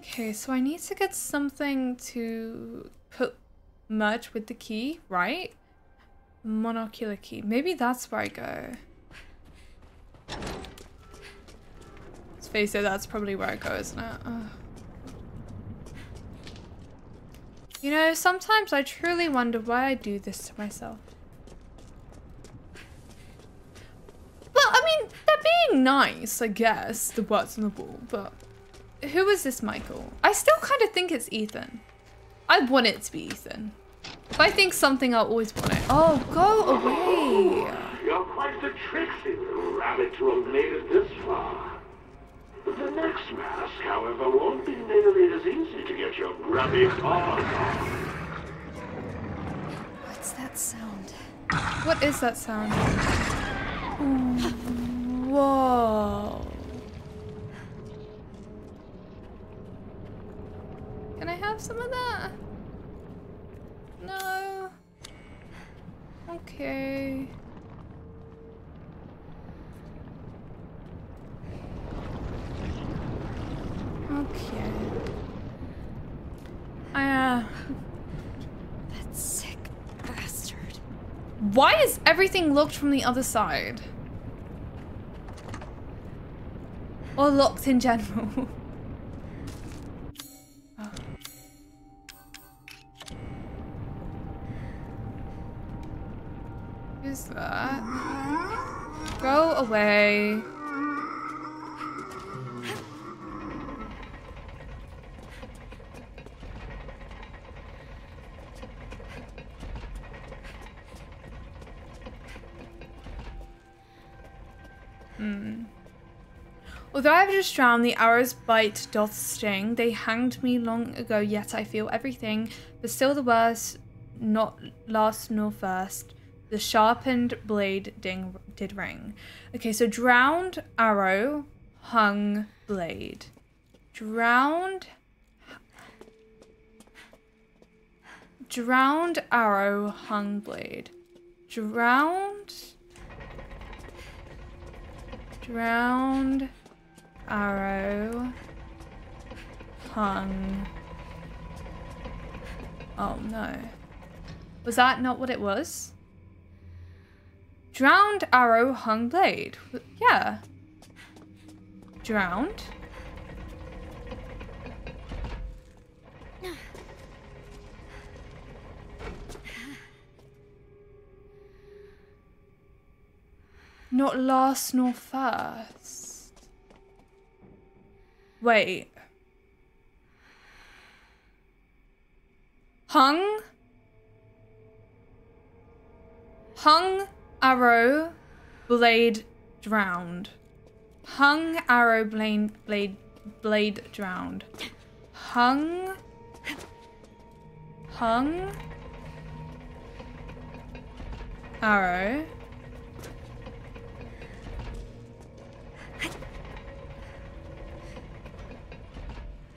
Okay, so I need to get something to put merge with the key, right? Monocular key. Maybe that's where I go. Let's face it, that's probably where I go, isn't it? Ugh. You know, sometimes I truly wonder why I do this to myself. Well, I mean, they're being nice, I guess, the words on the wall, but who is this Michael? I still kind of think it's Ethan. I want it to be Ethan. If I think something, I'll always want it. Oh, go away. You're quite the tricksy little rabbit to have made it this far. The next mask, however, won't be nearly as easy to get your grubby paws on. What's that sound? What is that sound? Whoa. Can I have some of that? No. Okay. Okay. I, uh... That sick bastard. Why is everything locked from the other side? Or locked in general? Who's that? Go away. Hmm. Although I have just drowned, the arrow's bite doth sting. They hanged me long ago, yet I feel everything. But still the worst, not last nor first. The sharpened blade ding did ring. Okay, so drowned arrow, hung blade. Drowned. Drowned arrow, hung blade. Drowned. Drowned arrow hung. Oh no. Was that not what it was? Drowned arrow hung blade. Yeah. Drowned. Not last nor first. Wait. Hung. Hung arrow blade drowned. Hung arrow blade blade blade drowned. Hung hung arrow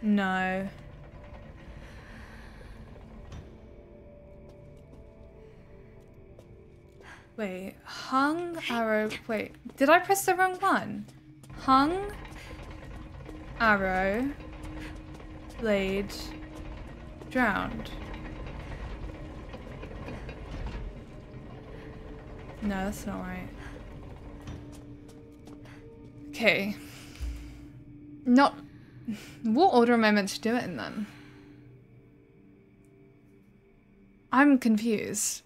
No. Wait, hung arrow. Wait, did I press the wrong one? Hung arrow blade drowned. No, that's not right. Okay. Not. What order am I meant to do it in then? I'm confused.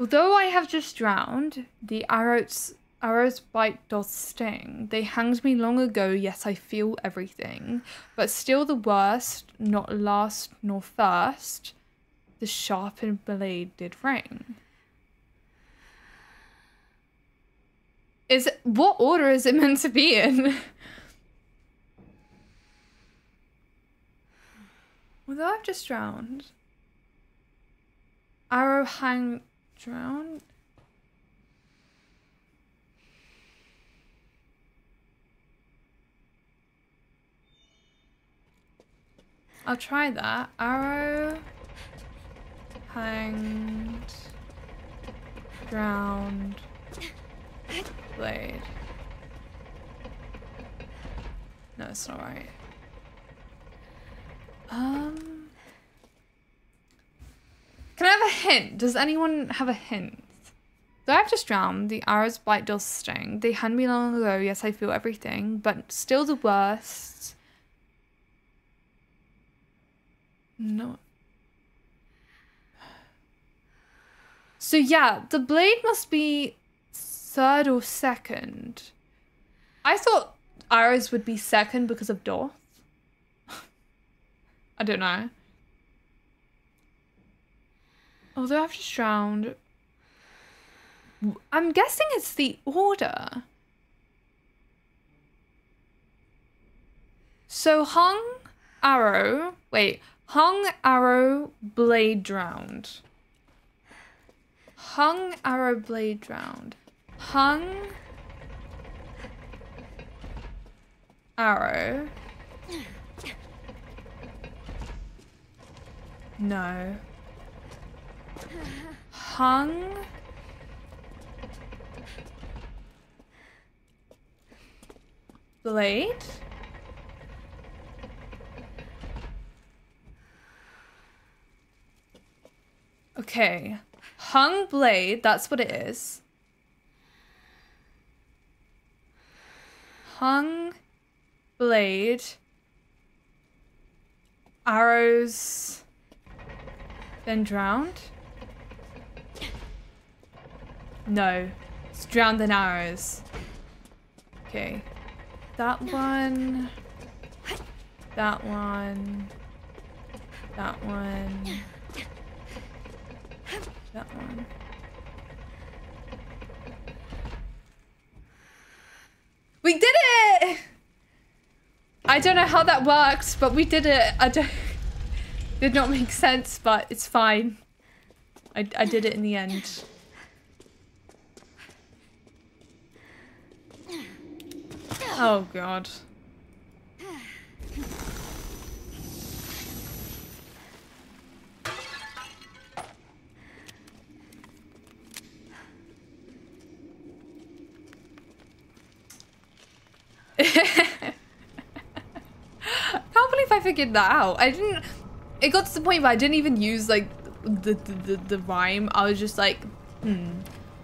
Although I have just drowned, the arrows arrows bite doth sting. They hanged me long ago, yet I feel everything. But still the worst, not last nor first, the sharpened blade did ring. Is what order is it meant to be in? Although I've just drowned. Arrow hang drowned. I'll try that. Arrow hanged drowned blade. No, it's not right. Um. Can I have a hint? Does anyone have a hint? Though I've just drowned, the arrows bite does sting. They had me long ago, yes, I feel everything, but still the worst. No. So yeah, the blade must be third or second. I thought arrows would be second because of Doth. I don't know. Although I've just drowned. I'm guessing it's the order. So hung, arrow, wait, hung, arrow, blade drowned. Hung, arrow, blade drowned. Hung, arrow. No. Hung. Blade? Okay. Hung blade, that's what it is. Hung blade. Arrows. Then drowned? No. It's drowned in arrows. Okay. That one. That one. That one. That one. We did it! I don't know how that works, but we did it. I don't... Did not make sense, but it's fine. I, I did it in the end. Oh god. figured that out. I didn't. It got to the point where I didn't even use like the the, the, the rhyme. I was just like, hmm,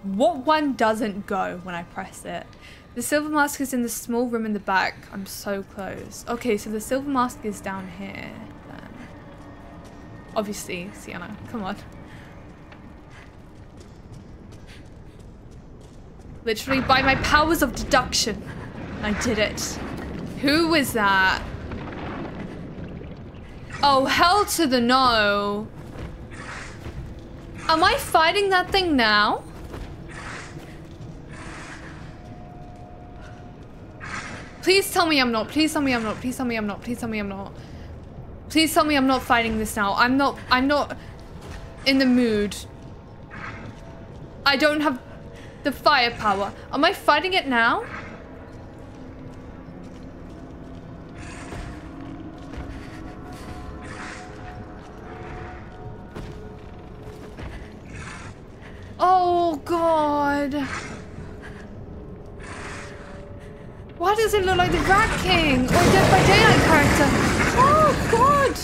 what one doesn't go when I press it? The silver mask is in the small room in the back. I'm so close. Okay, so the silver mask is down here. Then. Obviously, Sienna. Come on. Literally by my powers of deduction, I did it. Who was that? Oh, hell to the no. Am I fighting that thing now? Please tell me I'm not. Please tell me I'm not. Please tell me I'm not. Please tell me I'm not. Please tell me I'm not fighting this now. I'm not. I'm not in the mood. I don't have the firepower. Am I fighting it now? Oh god. Why does it look like the Rat King or Dead by Daylight character? Oh god.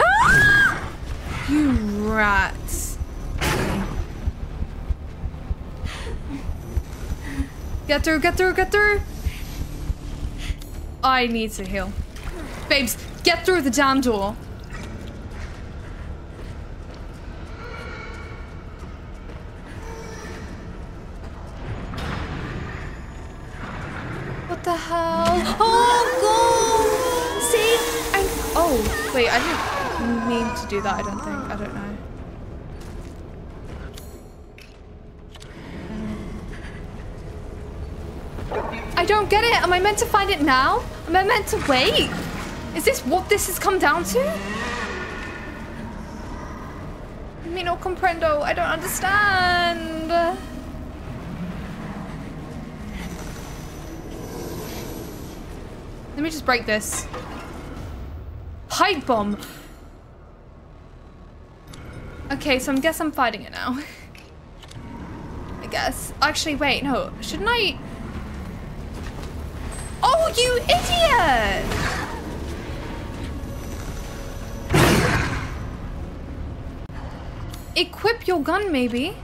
Ah! You rats. Get through, get through, get through. I need to heal. Babes, get through the damn door. Do that. I don't think. I don't know. I don't get it. Am I meant to find it now? Am I meant to wait? Is this what this has come down to? Me no comprendo. I don't understand. Let me just break this. Pipe bomb. Okay, so I guess I'm fighting it now. I guess. Actually, wait, no. Shouldn't I... Oh, you idiot! Equip your gun, maybe?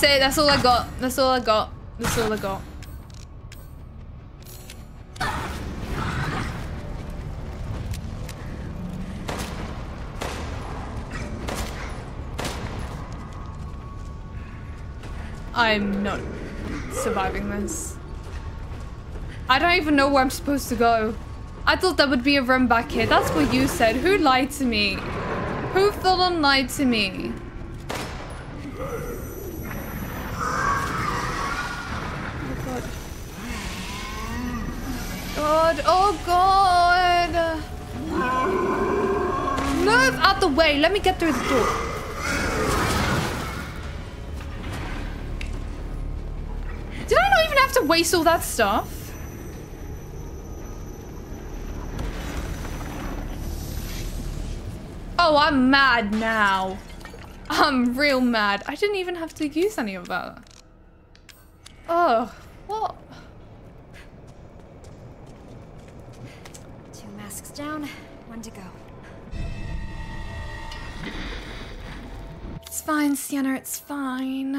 That's it. That's all I got. That's all I got. That's all I got. I'm not surviving this. I don't even know where I'm supposed to go. I thought there would be a room back here. That's what you said. Who lied to me? Who full on lied to me? God, oh God! Move out the way. Let me get through the door. Did I not even have to waste all that stuff? Oh, I'm mad now. I'm real mad. I didn't even have to use any of that. Oh, what? Two masks down, one to go. It's fine, Sienna, it's fine.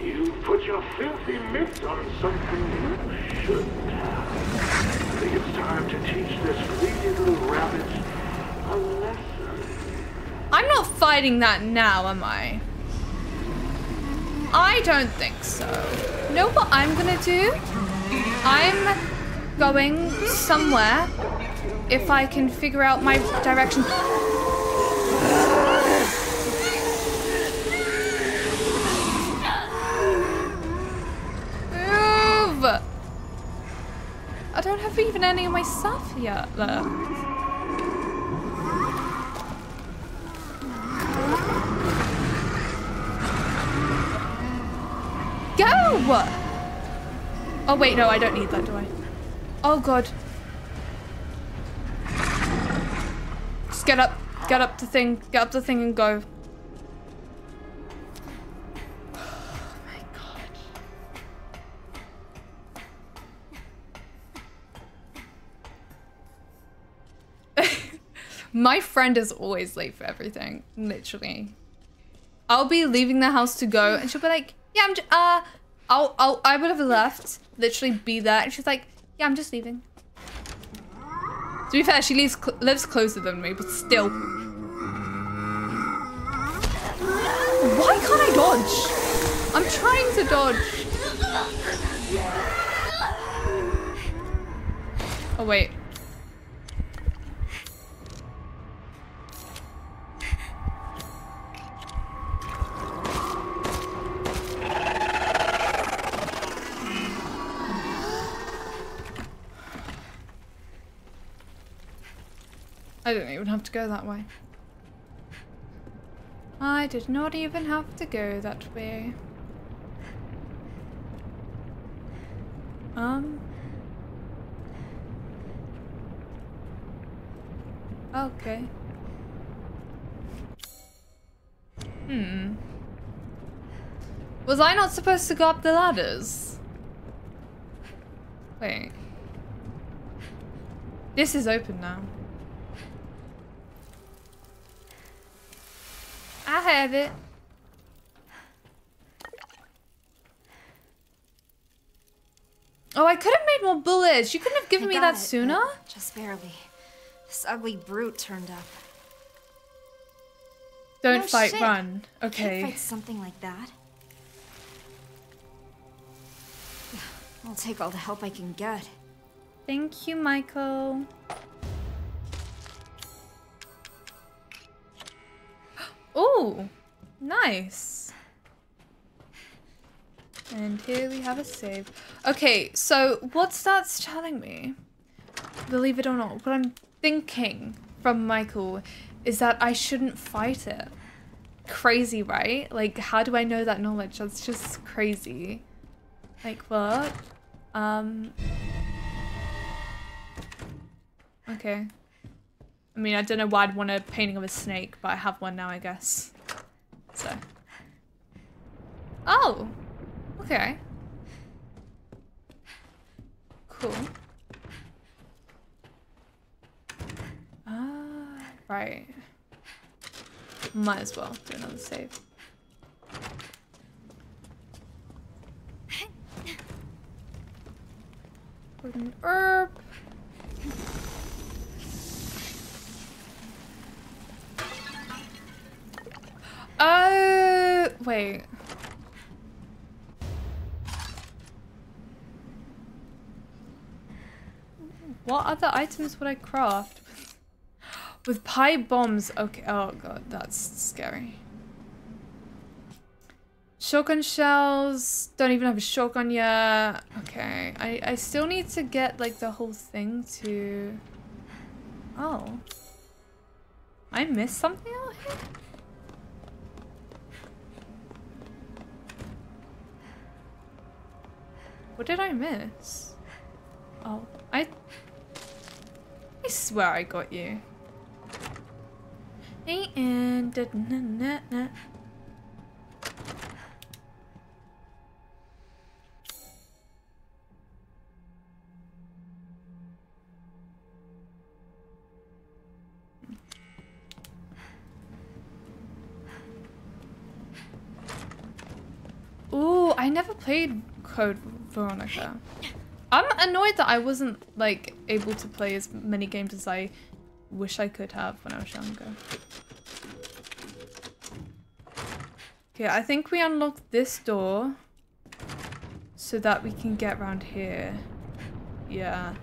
You put your filthy mitts on something you shouldn't have. I think it's time to teach this greedy little rabbit a lesson. I'm not fighting that now, am I? I don't think so. You know what I'm gonna do? I'm going somewhere if I can figure out my direction. Move! I don't have even any of my stuff yet left. Go! Oh wait, no, I don't need that, do I? Oh god. Get up, get up the thing, get up the thing and go. Oh my friend is always late for everything, literally. I'll be leaving the house to go and she'll be like, yeah, I'm just, uh, I'll, I'll, I would have left, literally be there. And she's like, yeah, I'm just leaving. To be fair, she lives, cl lives closer than me, but still. Why can't I dodge? I'm trying to dodge. Oh, wait. I didn't even have to go that way. I did not even have to go that way. Um. Okay. Hmm. Was I not supposed to go up the ladders? Wait. This is open now. I have it. Oh, I could have made more bullets. You couldn't have given me that it, sooner? Just barely. This ugly brute turned up. Don't No fight, shit. run. Can't Okay. fight something like that. I'll take all the help I can get. Thank you, Michael. Oh, nice. And here we have a save. Okay, so what that's telling me, believe it or not, what I'm thinking from Michael is that I shouldn't fight it. Crazy, right? Like, how do I know that knowledge? That's just crazy. Like, what? Um. Okay. I mean, I don't know why I'd want a painting of a snake, but I have one now, I guess. So. Oh! Okay. Cool. Ah, right. Might as well do another save. Wooden herb. Wait. What other items would I craft? With pipe bombs. Okay. Oh god, that's scary. Shotgun shells. Don't even have a shotgun yet. Okay. I, I still need to get like the whole thing to... Oh. I missed something out here? Did I miss? Oh, I... I swear I got you. And... Ooh, I never played Code Veronica. I'm annoyed that I wasn't like able to play as many games as I wish I could have when I was younger. Okay, I think we unlock this door so that we can get around here. Yeah.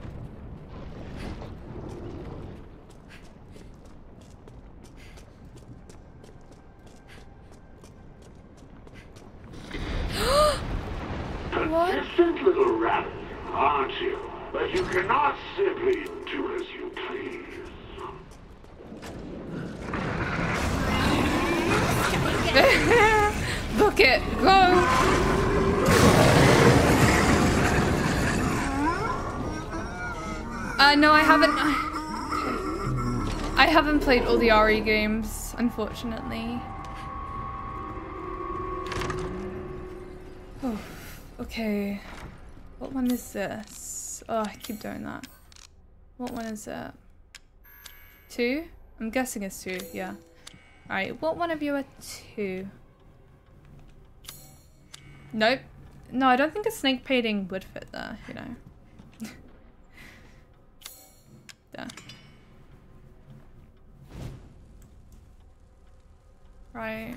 Persistent little rabbit, aren't you? But you cannot simply do as you please. Book it, go! Uh, no, I haven't. I haven't played all the RE games, unfortunately. Okay. What one is this? Oh, I keep doing that. What one is it? Two? I'm guessing it's two, yeah. Alright, what one of you are two? Nope. No, I don't think a snake painting would fit there, you know. there. Right.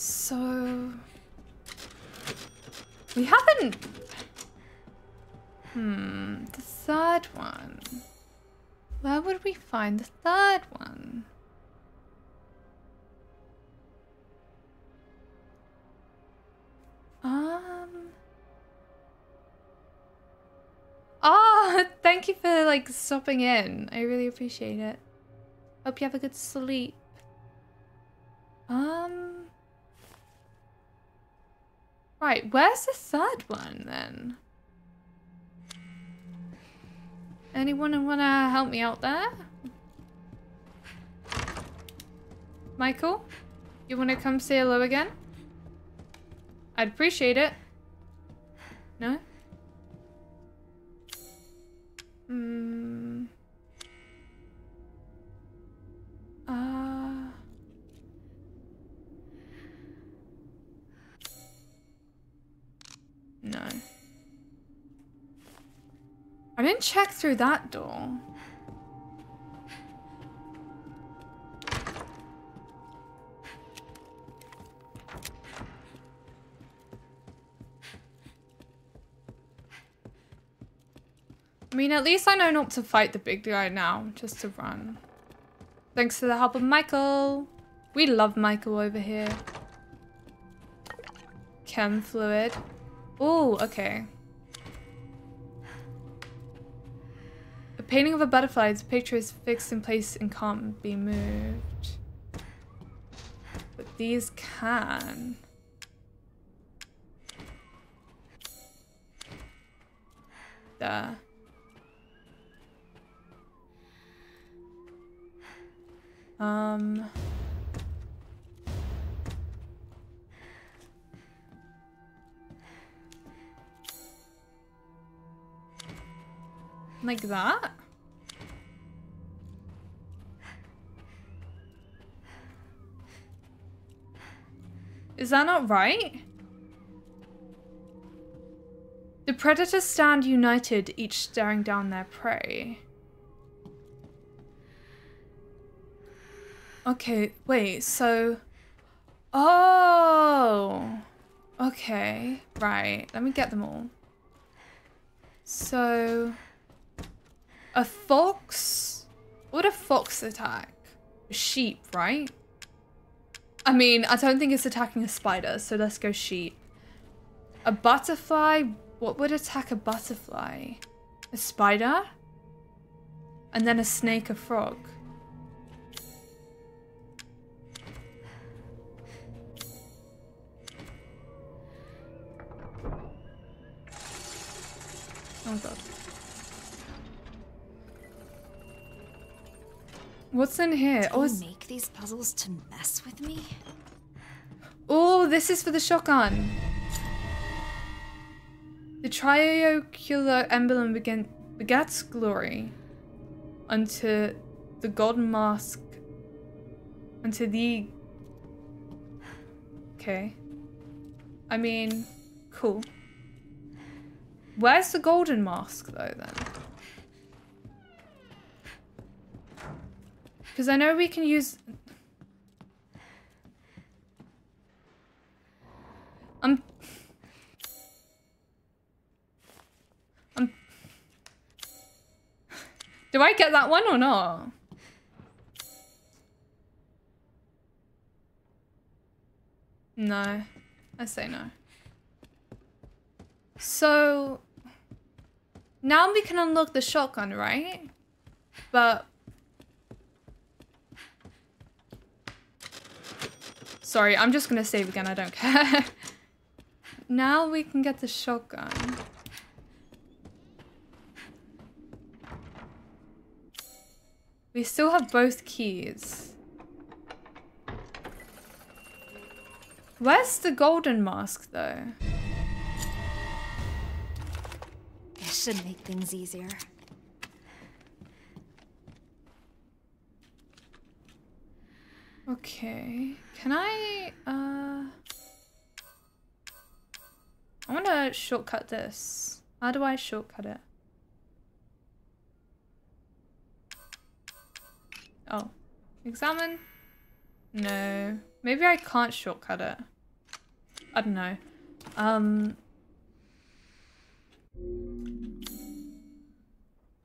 So... We haven't... Hmm, the third one. Where would we find the third one? Um. Oh, thank you for like stopping in. I really appreciate it. Hope you have a good sleep. Right, where's the third one then? Anyone wanna help me out there? Michael? You wanna come say hello again? I'd appreciate it. No? Hmm. Uh. I didn't check through that door. I mean, at least I know not to fight the big guy now, just to run. Thanks to the help of Michael. We love Michael over here. Chem fluid. Oh, okay. painting of a butterfly. The picture is fixed in place and can't be moved. But these can. There. Um... Like that? Is that not right? The predators stand united, each staring down their prey. Okay, wait, so... Oh! Okay, right. Let me get them all. So... A fox? What a fox attack? A sheep, right? I mean, I don't think it's attacking a spider, so let's go sheep. A butterfly? What would attack a butterfly? A spider? And then a snake, a frog. Oh god. What's in here? Did Oh, it's- make these puzzles to mess with me? oh, this is for the shotgun. The triocular emblem begin, begets glory unto the golden mask, unto the. Okay. I mean, cool. Where's the golden mask though then? Because I know we can use. I'm. I'm. Do I get that one or not? No. I say no. So. Now we can unlock the shotgun, right? But Sorry, I'm just gonna save again, I don't care. now we can get the shotgun. We still have both keys. Where's the golden mask though? This should make things easier. Okay. Can I, uh... I want to shortcut this. How do I shortcut it? Oh. Examine? No. Maybe I can't shortcut it. I don't know. Um...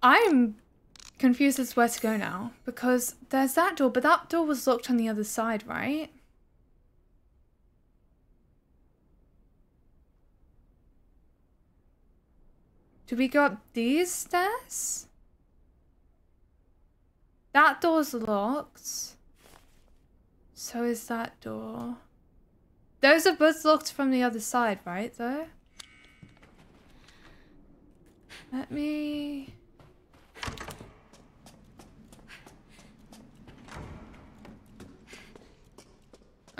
I'm confused as where to go now because there's that door, but that door was locked on the other side, right? Do we go up these stairs? That door's locked. So is that door. Those are both locked from the other side, right, though? Let me...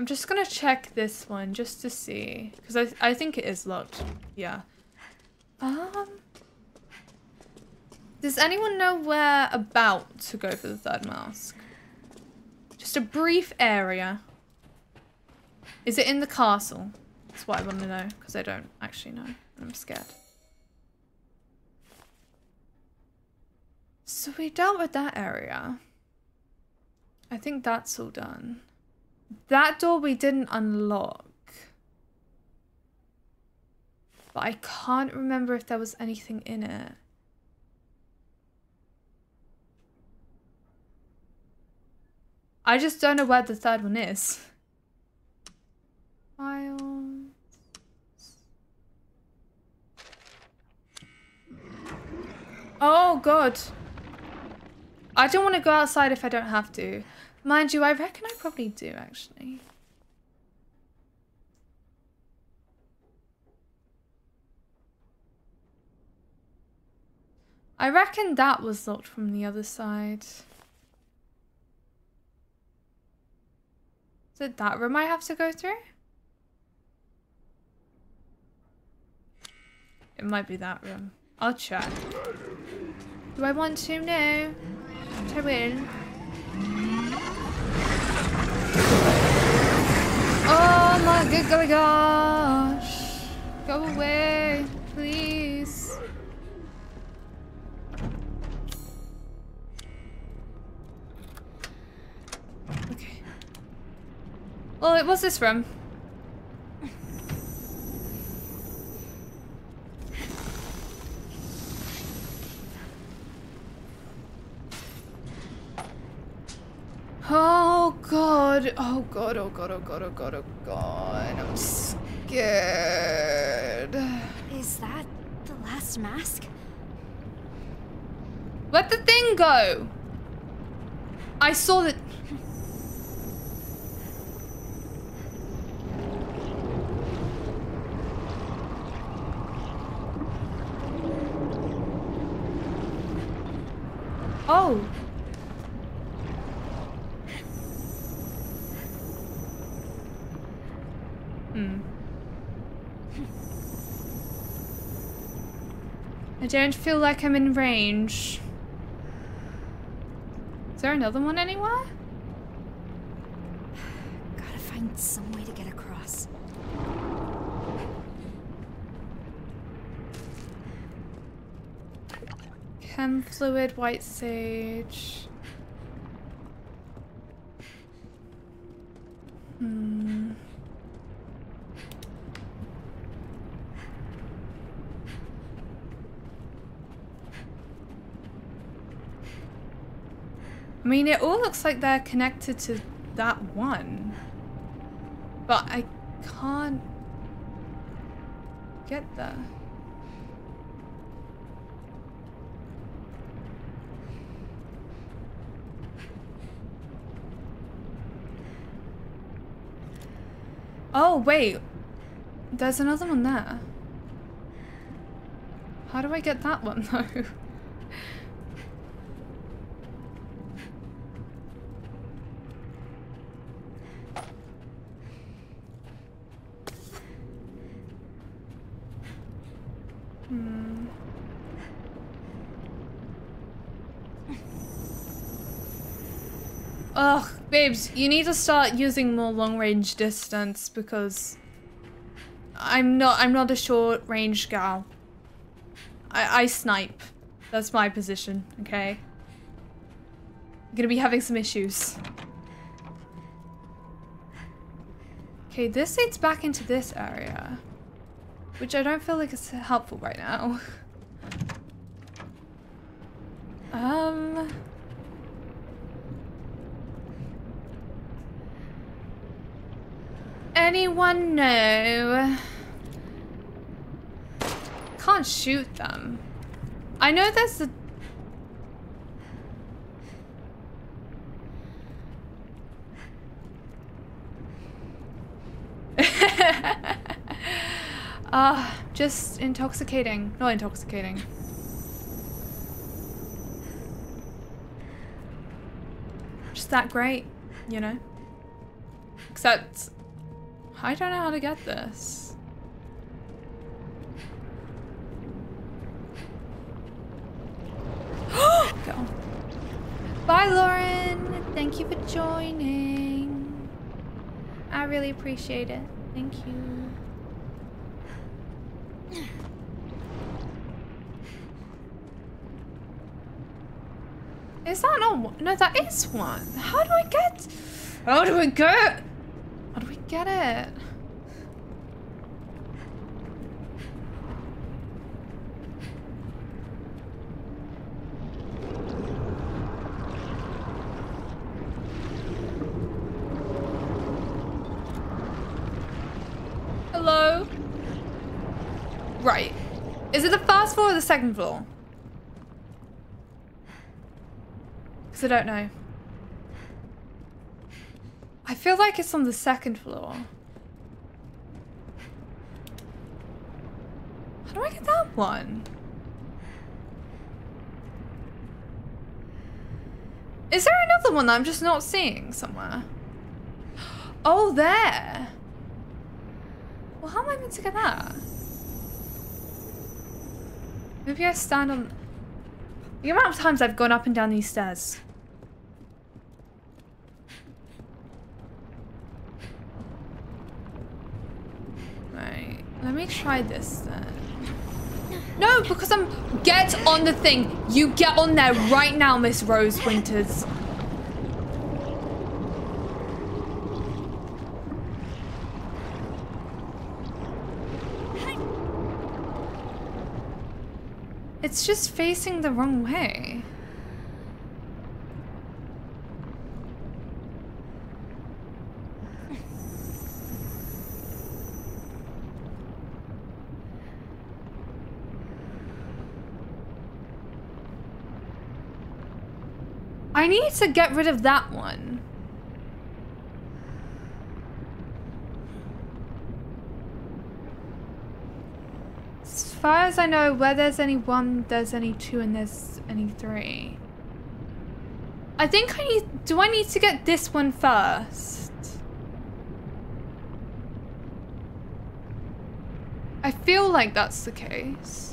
I'm just gonna check this one just to see. Because I, I think it is locked. Yeah. Um... Does anyone know where about to go for the third mask? Just a brief area. Is it in the castle? That's what I want to know, because I don't actually know. I'm scared. So we dealt with that area. I think that's all done. That door we didn't unlock. But I can't remember if there was anything in it. I just don't know where the third one is. Files. Oh god. I don't want to go outside if I don't have to. Mind you, I reckon I probably do actually. I reckon that was locked from the other side. Is it that room I have to go through? It might be that room. I'll check. Do I want to? No. I will. Good golly gosh. Go away, please. Okay. Well, it was this room. Oh god, oh god, oh god, oh god, oh god, oh god. I'm scared. Is that the last mask? Let the thing go. I saw that. Oh. Hmm. I don't feel like I'm in range. Is there another one anywhere? Gotta find some way to get across. Chem fluid, white sage. Hmm. I mean, it all looks like they're connected to that one. But I can't get there. Oh, wait. There's another one there. How do I get that one, though? Hmm. Ugh, babes, you need to start using more long range distance because I'm not I'm not a short range gal. I I snipe. That's my position, okay? I'm gonna be having some issues. Okay, this leads back into this area. Which I don't feel like is helpful right now. Um Anyone know? Can't shoot them. I know there's a... Ah, uh, just intoxicating. Not intoxicating. Just that great, you know? Except I don't know how to get this. Go. Bye, Lauren. Thank you for joining. I really appreciate it. Thank you. Is that not one? No, that is one. How do I get? How do I get? Get it? Hello? Right. Is it the first floor or the second floor? Because I don't know feel like it's on the second floor. How do I get that one? Is there another one that I'm just not seeing somewhere? Oh, there! Well, how am I meant to get that? Maybe I stand on... The amount of times I've gone up and down these stairs. Me try this then. No, because I'm... Get on the thing. You get on there right now, Miss Rose Winters. It's just facing the wrong way. I need to get rid of that one. As far as I know, where there's any one, there's any two, and there's any three. I think I need... Do I need to get this one first? I feel like that's the case.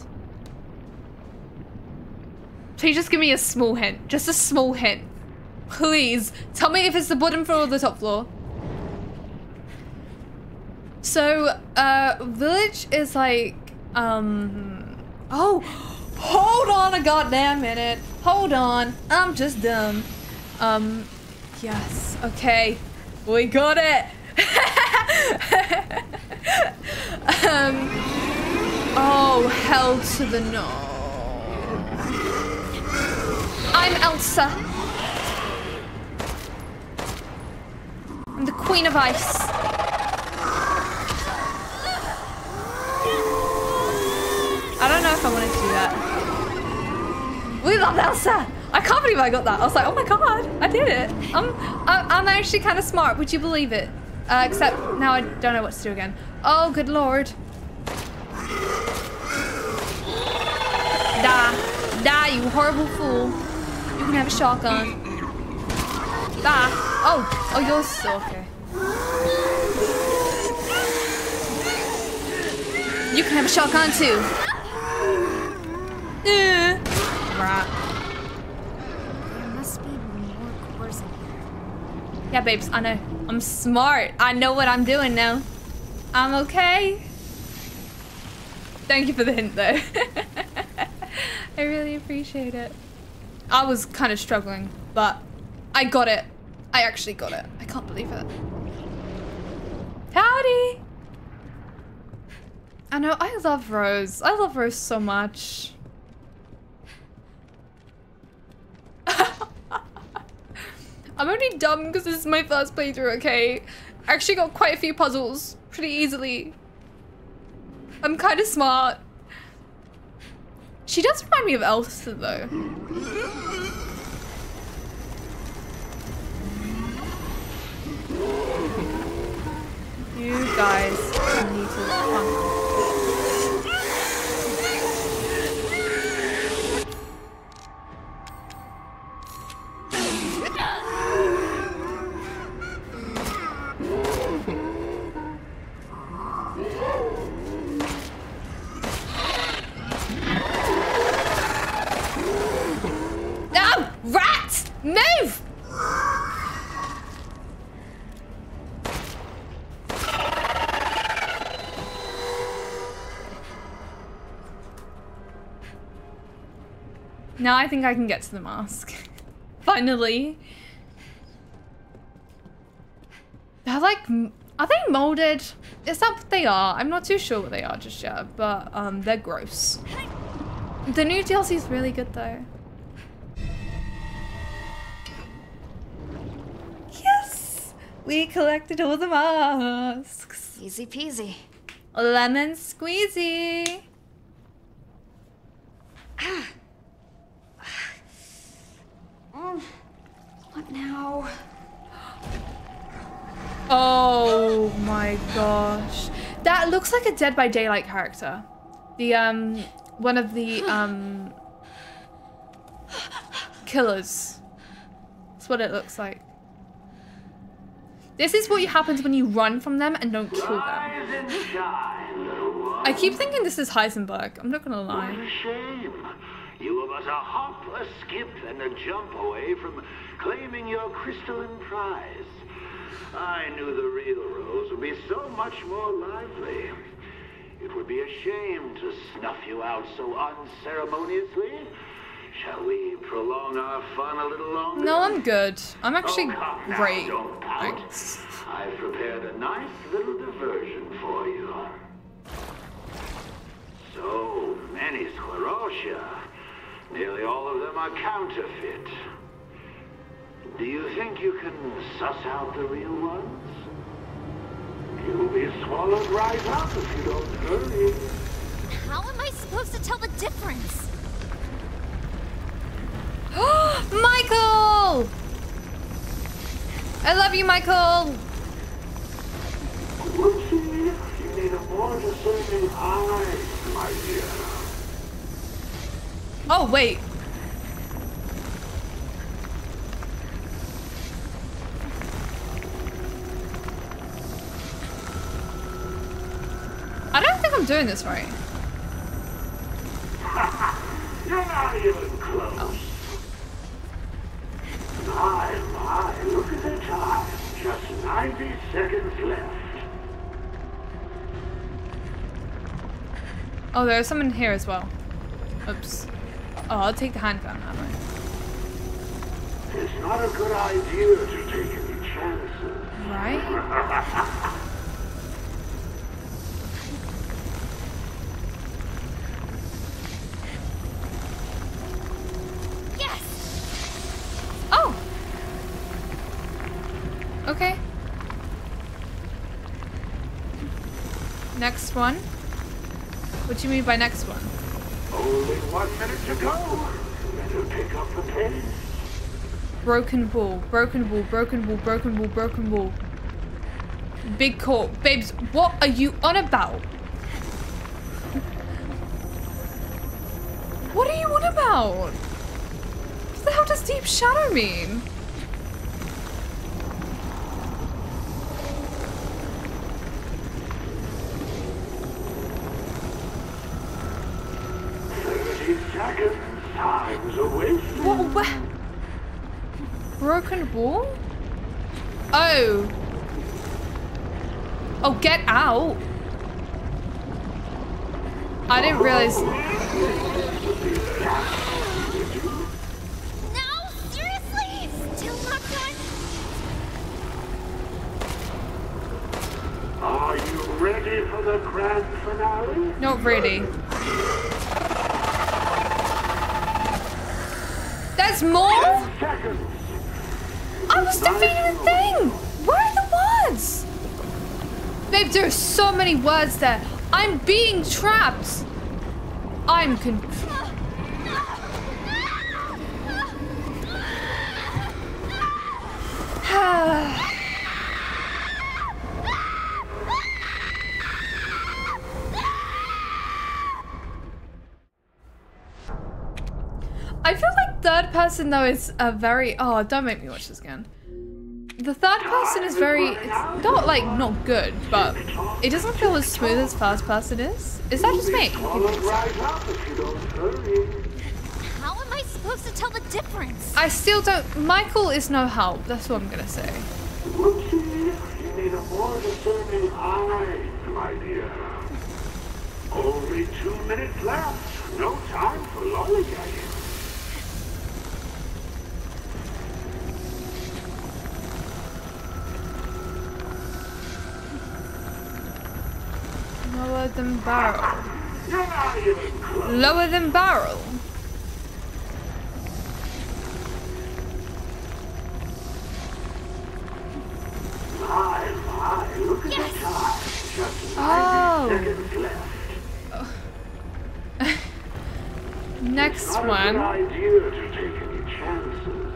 Please just give me a small hint. Just a small hint. Please. Tell me if it's the bottom floor or the top floor. So, uh, village is like, um, oh, hold on a goddamn minute. Hold on. I'm just dumb. Um, yes. Okay. We got it. um, oh, hell to the no. I'm Elsa. I'm the Queen of Ice. I don't know if I wanted to do that. We love Elsa! I can't believe I got that. I was like, oh my god, I did it. I'm, I'm actually kind of smart. Would you believe it? Uh, except now I don't know what to do again. Oh, good lord. Die. Die, you horrible fool. You can have a shotgun. Die. Oh, oh, you're still okay. You can have a shotgun too. Uh, right. There must be more cores in here. Yeah, babes, I know. I'm smart. I know what I'm doing now. I'm okay. Thank you for the hint, though. I really appreciate it. I was kind of struggling, but I got it. I actually got it. I can't believe it. Howdy! I know, I love Rose. I love Rose so much. I'm only dumb because this is my first playthrough, okay? I actually got quite a few puzzles pretty easily. I'm kind of smart. She does remind me of Elsa, though. You guys need to. Now I think I can get to the mask. Finally. They're like, are they molded? Is that what they are? I'm not too sure what they are just yet, but um, they're gross. The new DLC is really good though. Yes! We collected all the masks. Easy peasy. Lemon squeezy. Mm. What now? Oh my gosh. That looks like a Dead by Daylight character. The, um, one of the, um, killers. That's what it looks like. This is what happens when you run from them and don't kill them. Rise and shine, little one. I keep thinking this is Heisenberg. I'm not gonna What lie. You were but a hop, a skip, and a jump away from claiming your crystalline prize. I knew the real Rose would be so much more lively. It would be a shame to snuff you out so unceremoniously. Shall we prolong our fun a little longer? No, I'm good. I'm actually Oh, great. don't pout. Thanks. I've prepared a nice little diversion for you. So many sclerotia. Nearly all of them are counterfeit. Do you think you can suss out the real ones? You'll be swallowed right up if you don't hurry. How am I supposed to tell the difference? Michael! I love you, Michael! Whoopsie, you need a more discerning eye, my dear. Oh, wait. I don't think I'm doing this right. You're not even close. My, my, look at the time. Just 90 seconds left. Oh, there's someone here as well. Oops. Oh, I'll take the handgun ammo. It's not a good idea to take any chances. Right? Yes! Oh! Okay. Next one. What do you mean by next one? Only one minute to go. Better pick up the pace. Broken wall, broken wall, broken wall, broken wall, broken wall. Big court. Babes, what are you on about? What are you on about? What the hell does deep shadow mean? Thirty seconds. Time's a wasting. What? Where? Broken wall? Oh. Oh, get out. I didn't realize. No! Seriously! Still not done? Are you ready for the grand finale? Not really. There's more? Ten seconds. Was defeating the thing! Where are the words? Babe, there are so many words there. I'm being trapped. I'm con- I feel like third person though is a very oh don't make me watch this again. The third person is very it's not like not good, but it doesn't feel as smooth as first person is. Is that just me? Swallowed right up if you don't hurry. How am I supposed to tell the difference? I still don't Michael is no help, that's what I'm gonna say. Whoopsie, you need a more discerning eye, my dear. Only two minutes left. No time for lollygagging. Lower than barrel. You're not even close. Lower than barrel. My, my, look at the time. Just 90 Oh. Next Not a good one. idea to take any chances.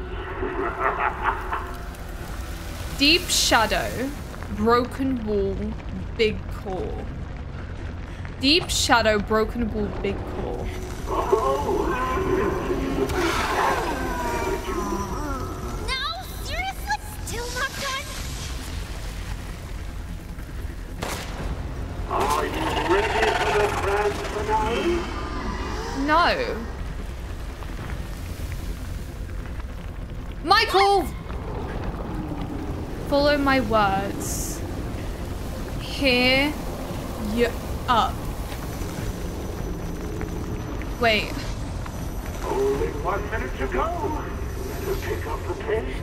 Deep shadow. Broken wall. Big core. Deep shadow, broken ball, big claw. No, seriously, still not done. Are you ready for the grand finale? No. Michael, follow my words. Here you up. Wait. Only one minute to go. Better pick up the pace.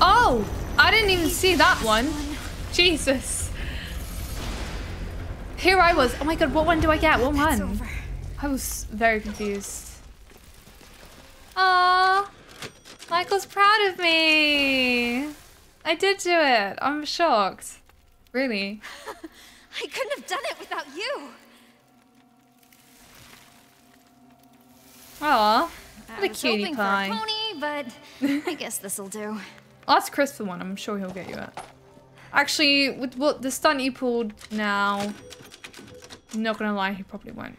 Oh! I didn't even see that one. Jesus. Here I was. Oh my god, what one do I get? What It's one? I was very confused. Aww. Michael's proud of me. I did do it. I'm shocked. Really. I couldn't have done it without you. Aw. What a cutie pie. for a pony, but I guess this'll do. Ask Chris for one. I'm sure he'll get you it. Actually, with what the stunt you pulled now, I'm not gonna lie, he probably won't.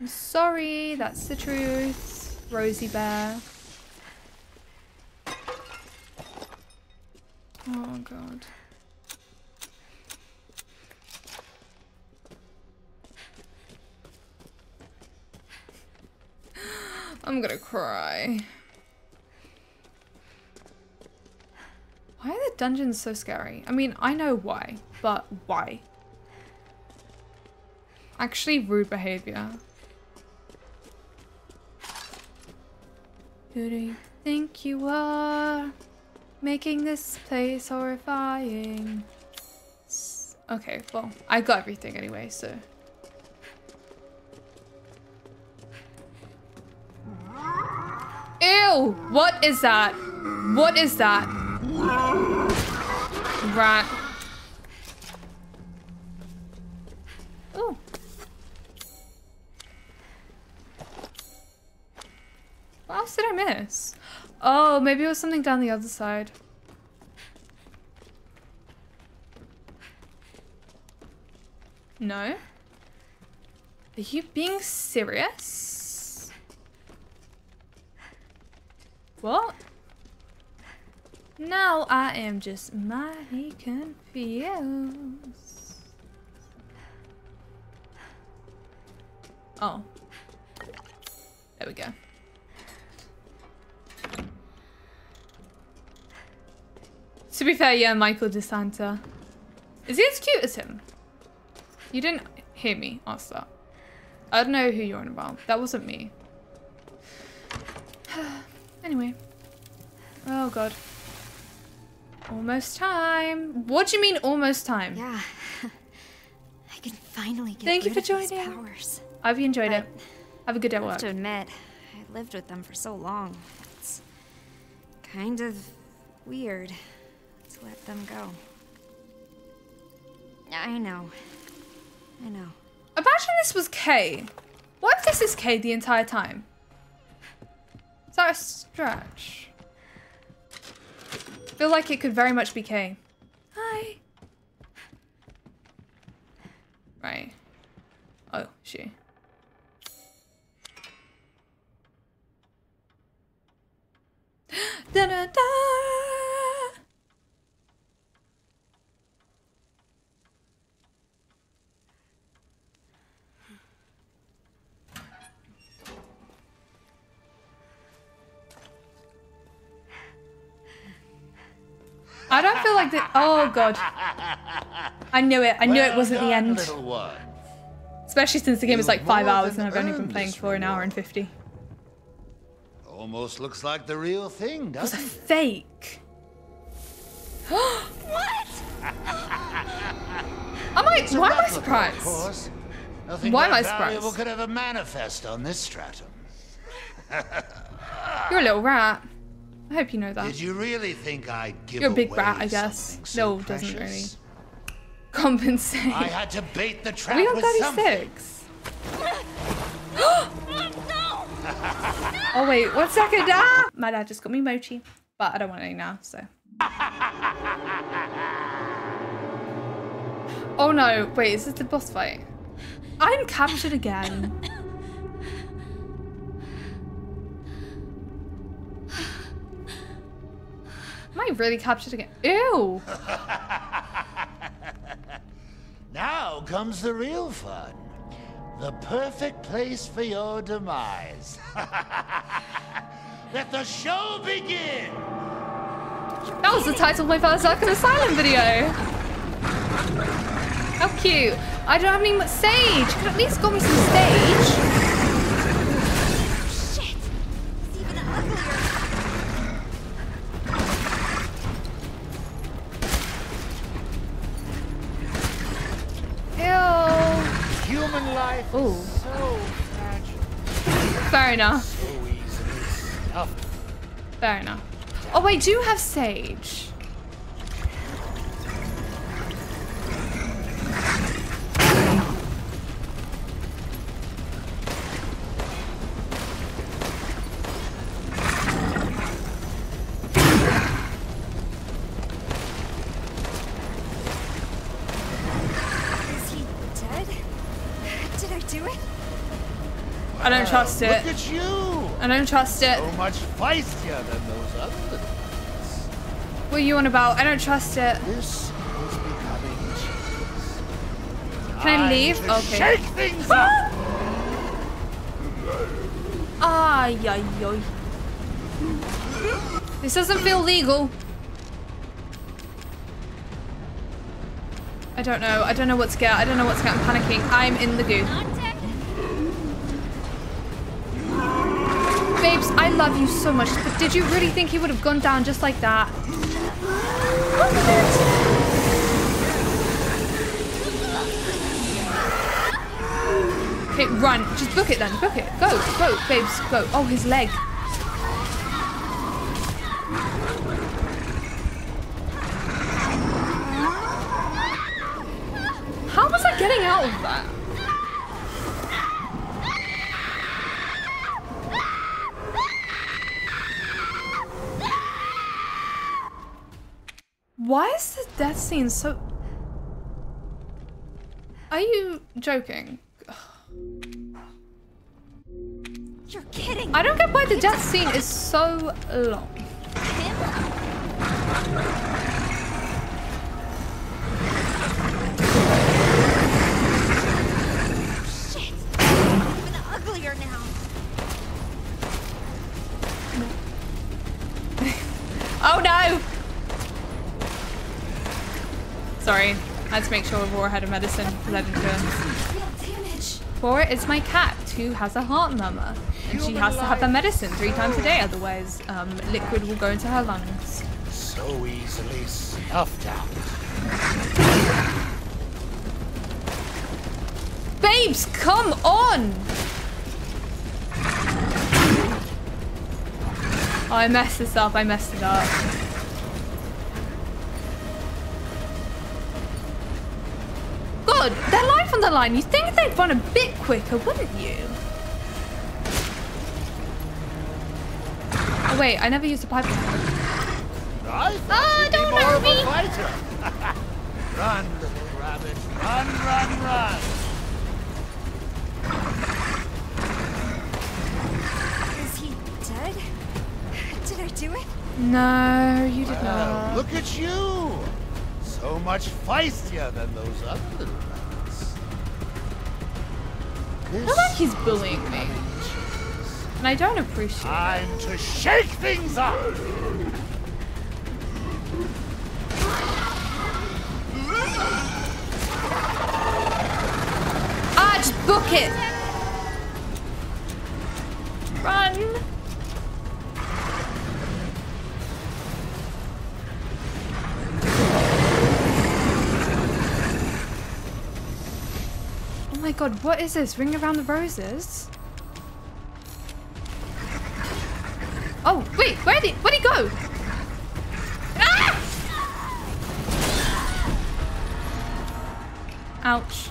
I'm sorry, that's the truth. Rosie Bear. Oh god. I'm gonna cry. Why are the dungeons so scary? I mean, I know why, but why? Actually, rude behavior. Who do you think you are? Making this place horrifying. Okay, well, I got everything anyway, so. Ew! What is that? What is that? Rat. Oh. What else did I miss? Oh, maybe it was something down the other side. No? Are you being serious? What? Now I am just mighty confused. Oh. There we go. To be fair, yeah, Michael DeSanta. Is he as cute as him? You didn't hear me ask that. I don't know who you're on about. That wasn't me. anyway. Oh god. Almost time. What do you mean almost time? Yeah. I can finally get Thank you rid for of these joining. powers. I hope you enjoyed But it. Have a good day at work. I have to admit, I lived with them for so long. It's kind of weird let them go. I know. I know. Imagine this was Kay. What if this is Kay the entire time? Is that a stretch? feel like it could very much be Kay. Hi. Right. Oh, she. da da da. Like that. Oh god. I knew it. I knew it wasn't the end. Especially since the game is You've like five hours and I've only been playing for an hour and 50. Almost looks like the real thing, It's a doesn't it? fake. What? Am I, It's a why am I surprised? Of course. Nothing Why am I surprised? could ever manifest on this stratum. You're a little rat. I hope you know that. Did you really think I'd give You're a big away rat, I guess. so No, doesn't really. Compensate. I had to bait the Are trap we on with something. 36? oh wait, one second. Ah! My dad just got me mochi, but I don't want any now, so. Oh no, wait, is this the boss fight? I'm captured again. Am I really captured again? Ew! Now comes the real fun. The perfect place for your demise. Let the show begin! That was the title of my first Arkham Asylum video! How cute! I don't have any much sage! Could at least got me some stage! Ooh. so Fair enough. so. Fair enough. Oh, I do you have sage. I don't trust Look it. at you! I don't trust it. So much feistier than those others. What are you on about? I don't trust it. This is becoming tedious. Can I leave? Okay. Shake things up! Ay, ay, ay. This doesn't feel legal. I don't know. I don't know what to get. I don't know what to get. I'm panicking. I'm in the goo. Love you so much, but did you really think he would have gone down just like that? Okay, run. Just book it then. Book it. Go, go, babes, go. Oh, his leg. How was I getting out of that? Why is the death scene so... Are you joking? You're kidding. I don't get why the death scene is so long. Shit! Even uglier now. Oh no! Sorry, I had to make sure Aurora had a medicine because I didn't do it. Aurora is my cat who has a heart murmur. And she has to have the medicine three times a day, otherwise um, liquid will go into her lungs. So easily snuffed out. Babes, come on! Oh, I messed this up. I messed it up. God, their life on the line. You think they'd run a bit quicker, wouldn't you? Oh, wait, I never used a pipeline. I thought Ah, you'd be don't more hurt me. run, little rabbit. Run, run, run. Is he dead? Did I do it? No, you did Well, not. look at you. So much feistier than those other little rabbits. I feel like he's bullying me, and I don't appreciate it. Time to shake things up. Just book it! Run! God, what is this? Ring around the roses? Oh, wait, where did where'd he go? Ah! Ouch.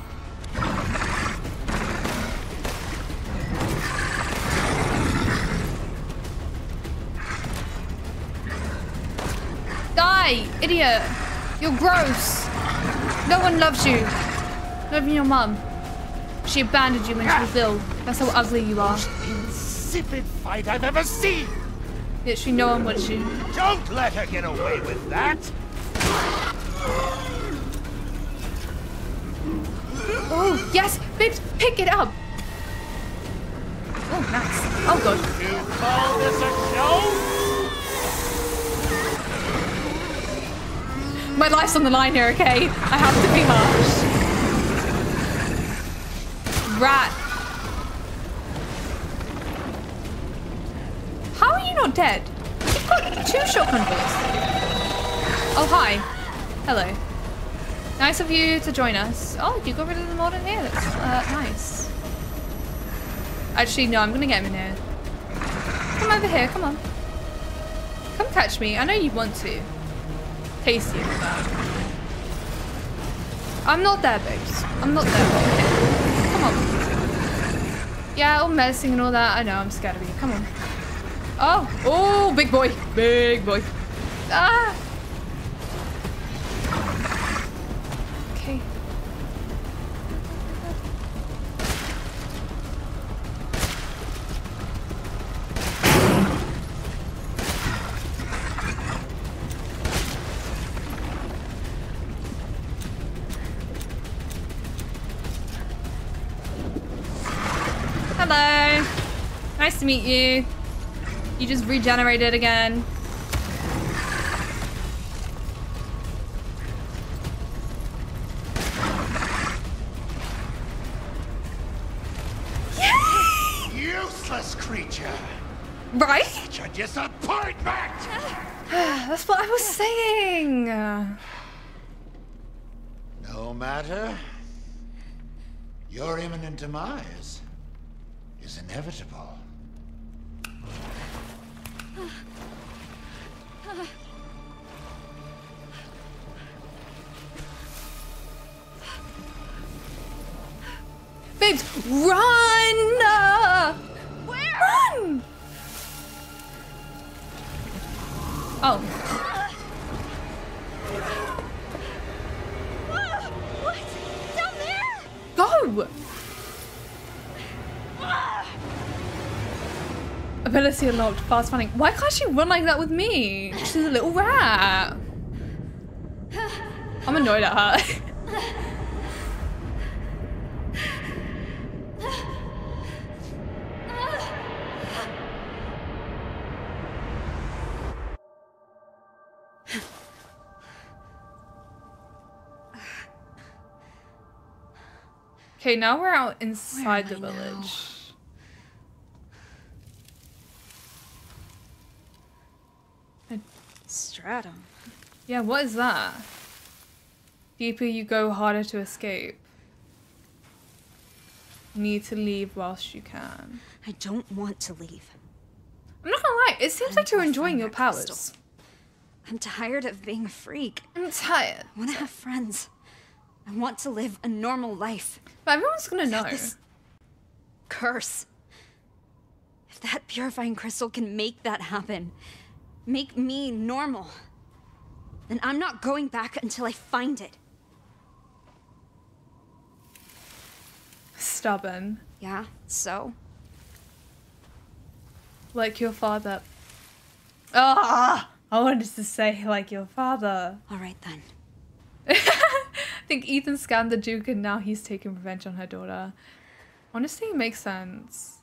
Die, idiot! You're gross. No one loves you. Not even your mum. She abandoned you when she was ill. That's how ugly you are. Insipid fight I've ever seen! Literally no one wants you. Don't let her get away with that! Oh, yes! Babes, pick it up! Oh, nice. Oh, God. You call this a show? My life's on the line here, okay? I have to be harsh. Rat. How are you not dead? You've got two shotgun bullets. Oh, hi. Hello. Nice of you to join us. Oh, you got rid of the mod in here. That's uh, nice. Actually, no, I'm gonna get him in here. Come over here, come on. Come catch me. I know you want to. Tasty. I'm not there, babes. I'm not there. On. Yeah, all menacing and all that. I know, I'm scared of you. Come on. Oh, oh, big boy. Big boy. Ah! Meet you. You just regenerated again. Useless creature! Right? Such a disappointment! That's what I was saying. No matter. Your imminent demise is inevitable. Babes, run! Uh, Where? Run! Oh. Ability unlocked, fast running. Why can't she run like that with me? She's a little rat. I'm annoyed at her. Okay, now we're out inside the village. Stratum. Yeah, what is that? Deeper you go, harder to escape. Need to leave whilst you can. I don't want to leave. I'm not gonna lie, it seems like you're enjoying your powers. crystal. I'm tired of being a freak. I'm tired. I want to have friends. I want to live a normal life. But everyone's gonna know. This curse. If that purifying crystal can make that happen, make me normal, then I'm not going back until I find it. Stubborn. Yeah, so? Like your father. Ah! I wanted to say like your father. All right then. I think Ethan scammed the Duke and now he's taking revenge on her daughter. Honestly, it makes sense.